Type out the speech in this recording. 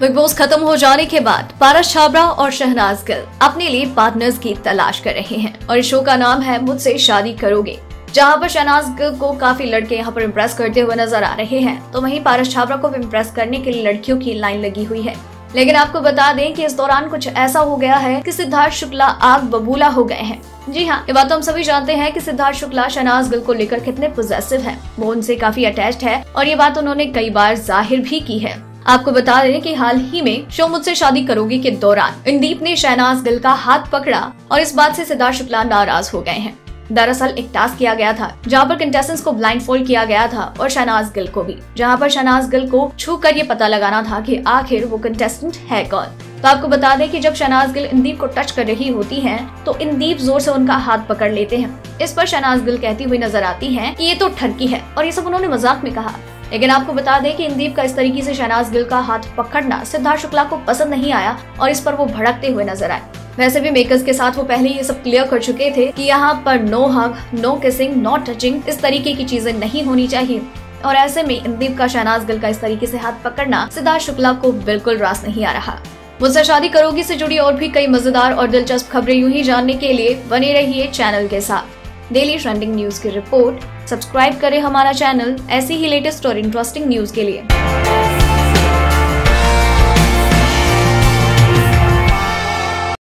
Big boss खत्म हो जाने के बाद पारस छाबरा और शहनाज गिल अपने लिए पार्टनर्स की तलाश कर रहे हैं। और इस शो का नाम है मुझसे शादी करोगे, जहाँ पर शहनाज गिल को काफ़ी लड़के यहाँ पर इम्प्रेस करते हुए नज़र आ रहे हैं। तो वहीं पारस छाबरा को भी इम्प्रेस करने के लिए लड़कियों की लाइन लगी हुई है। लेकिन आपको बता दें कि इस दौरान कुछ ऐसा हो गया है कि सिद्धार्थ शुक्ला आग बबूला हो गए हैं। जी हाँ ये बात तो हम सभी जानते हैं कि सिद्धार्थ शुक्ला शनाज गिल को लेकर कितने पोजेसिव हैं। वो उनसे काफ़ी अटैच्ड है और ये बात उन्होंने कई बार ज़ाहिर भी की है। आपको बता दें कि हाल ही में शो मुझसे शादी करोगी के दौरान इंदीप ने शहनाज गिल का हाथ पकड़ा और इस बात से सिद्धार्थ शुक्ला नाराज़ हो गए हैं। दरअसल एक टास्क किया गया था जहाँ पर कंटेस्टेंट्स को ब्लाइंड फोल्ड किया गया था और शहनाज गिल को भी जहाँ पर शहनाज गिल को छू कर ये पता लगाना था कि आखिर वो कंटेस्टेंट है कौन। तो आपको बता दें कि जब शहनाज गिल इंदीप को टच कर रही होती हैं, तो इंदीप ज़ोर से उनका हाथ पकड़ लेते हैं। इस पर शहनाज गिल कहती हुई नज़र आती हैं कि ये तो ठरकी है और ये सब उन्होंने मज़ाक में कहा। लेकिन आपको बता दें कि इंदीप का इस तरीके से शहनाज गिल का हाथ पकड़ना सिद्धार्थ शुक्ला को पसंद नहीं आया और इस पर वो भड़कते हुए नज़र आए। वैसे भी मेकर्स के साथ वो पहले ये सब क्लियर कर चुके थे कि यहाँ पर no hug no kissing no touching इस तरीके की चीज़ें नहीं होनी चाहिए। और ऐसे में इंदीप का शहनाज गिल का इस तरीके से हाथ पकड़ना सिद्धार्थ शुक्ला को बिल्कुल रास नहीं आ रहा। मुझसे शादी करोगी से जुड़ी और भी कई मज़ेदार और दिलचस्प खबरें यूँ ही जानने के लिए बने रहिए चैनल के साथ। डेली ट्रेंडिंग न्यूज़ की रिपोर्ट सब्सक्राइब करें हमारा चैनल ऐसी ही लेटेस्ट और इंटरेस्टिंग न्यूज़ के लिए।